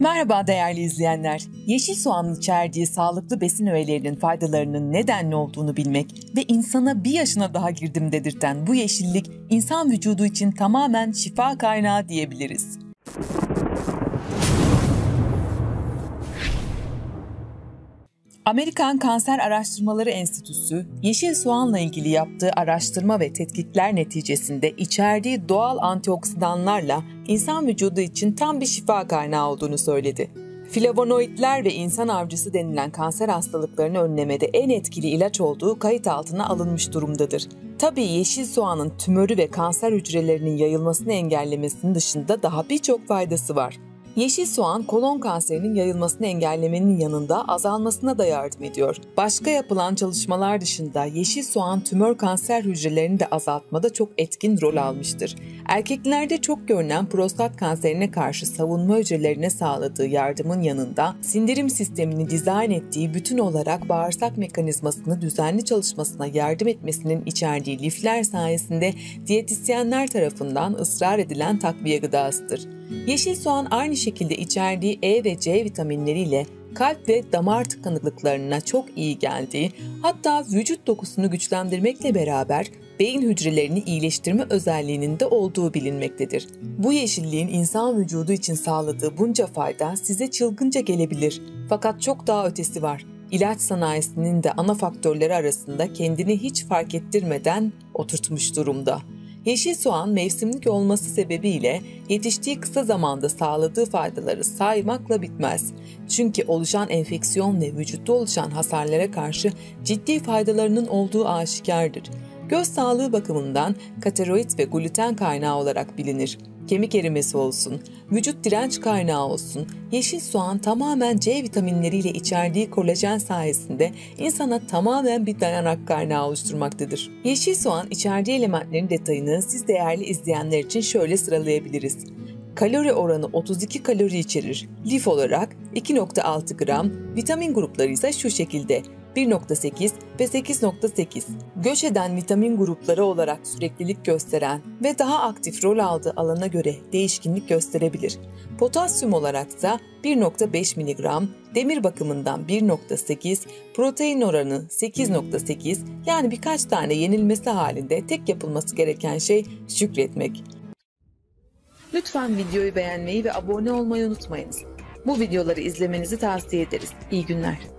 Merhaba değerli izleyenler. Yeşil soğanın içerdiği sağlıklı besin öğelerinin faydalarının nedenli olduğunu bilmek ve insana bir yaşına daha girdim dedirten bu yeşillik insan vücudu için tamamen şifa kaynağı diyebiliriz. Amerikan Kanser Araştırmaları Enstitüsü, yeşil soğanla ilgili yaptığı araştırma ve tetkikler neticesinde içerdiği doğal antioksidanlarla insan vücudu için tam bir şifa kaynağı olduğunu söyledi. Flavonoidler ve insan avcısı denilen kanser hastalıklarını önlemede en etkili ilaç olduğu kayıt altına alınmış durumdadır. Tabii yeşil soğanın tümörü ve kanser hücrelerinin yayılmasını engellemesinin dışında daha birçok faydası var. Yeşil soğan kolon kanserinin yayılmasını engellemenin yanında azalmasına da yardım ediyor. Başka yapılan çalışmalar dışında yeşil soğan tümör kanser hücrelerini de azaltmada çok etkin rol almıştır. Erkeklerde çok görünen prostat kanserine karşı savunma hücrelerine sağladığı yardımın yanında sindirim sistemini dizayn ettiği bütün olarak bağırsak mekanizmasını düzenli çalışmasına yardım etmesinin içerdiği lifler sayesinde diyetisyenler tarafından ısrar edilen takviye gıdasıdır. Yeşil soğan aynı şekilde içerdiği E ve C vitaminleriyle kalp ve damar tıkanıklıklarına çok iyi geldiği, hatta vücut dokusunu güçlendirmekle beraber beyin hücrelerini iyileştirme özelliğinin de olduğu bilinmektedir. Bu yeşilliğin insan vücudu için sağladığı bunca fayda size çılgınca gelebilir. Fakat çok daha ötesi var. İlaç sanayisinin de ana faktörleri arasında kendini hiç fark ettirmeden oturtmuş durumda. Yeşil soğan mevsimlik olması sebebiyle yetiştiği kısa zamanda sağladığı faydaları saymakla bitmez. Çünkü oluşan enfeksiyon ve vücutta oluşan hasarlara karşı ciddi faydalarının olduğu aşikardır. Göz sağlığı bakımından kateroid ve gluten kaynağı olarak bilinir kemik erimesi olsun, vücut direnç kaynağı olsun, yeşil soğan tamamen C vitaminleriyle içerdiği kolajen sayesinde insana tamamen bir dayanak kaynağı oluşturmaktadır. Yeşil soğan içerdiği elementlerin detayını siz değerli izleyenler için şöyle sıralayabiliriz. Kalori oranı 32 kalori içerir. Lif olarak 2.6 gram, vitamin grupları ise şu şekilde 1.8 ve 8.8 göç eden vitamin grupları olarak süreklilik gösteren ve daha aktif rol aldığı alana göre değişkinlik gösterebilir. Potasyum olarak ise 1.5 mg, demir bakımından 1.8, protein oranı 8.8 yani birkaç tane yenilmesi halinde tek yapılması gereken şey şükretmek. Lütfen videoyu beğenmeyi ve abone olmayı unutmayınız. Bu videoları izlemenizi tavsiye ederiz. İyi günler.